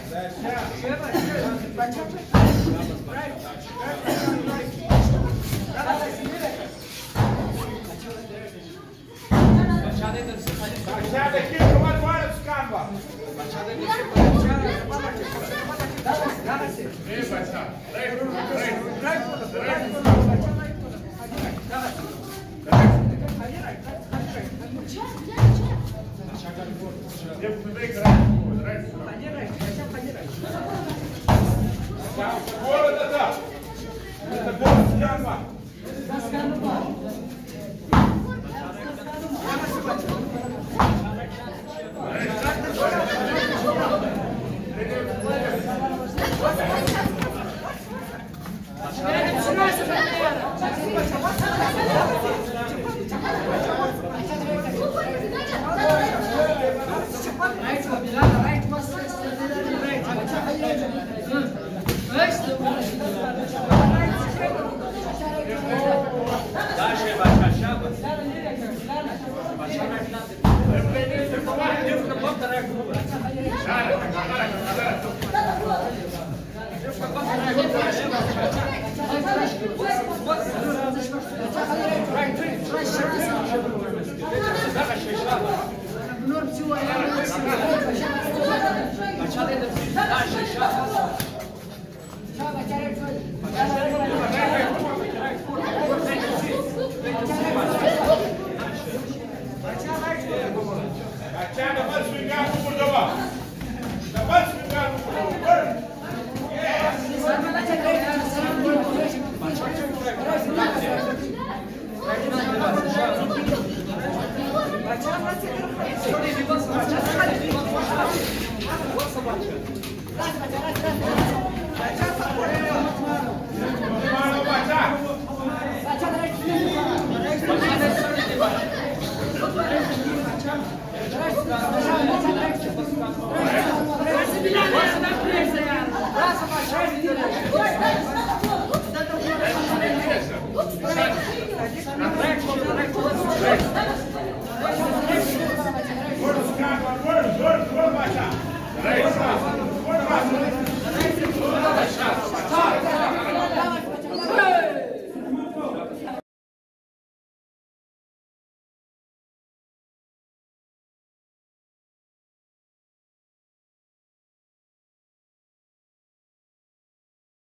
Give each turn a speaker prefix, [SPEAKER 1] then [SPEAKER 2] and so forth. [SPEAKER 1] Baixada aqui, do lado fora dos carros, ó. Baixada aqui, baixada aqui. Vem, baixada. Let's go. Let's go. Nur civarlarında. Aşağı edin. Aşağı. Sorry, because just What's the matter?